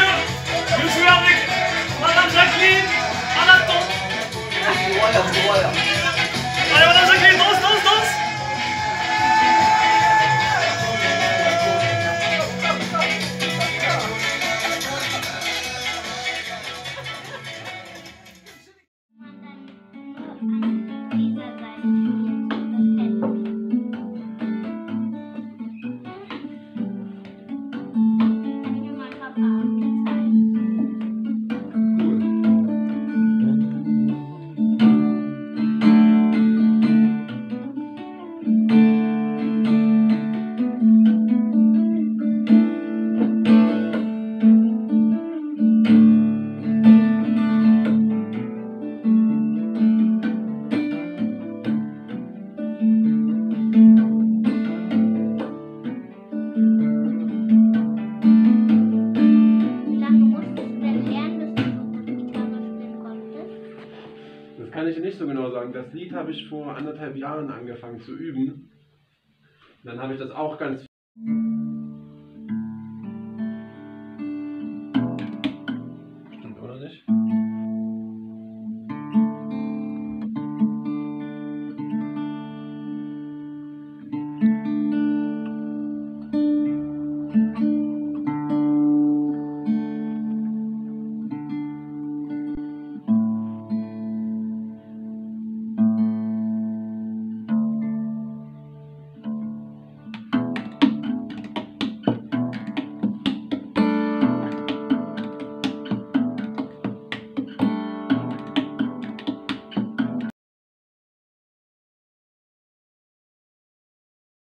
je suis avec Madame Jacqueline Anaton. Allez, Madame Jacqueline, danse, danse, danse. kann ich nicht so genau sagen. Das Lied habe ich vor anderthalb Jahren angefangen zu üben. Dann habe ich das auch ganz. Stimmt, oder nicht?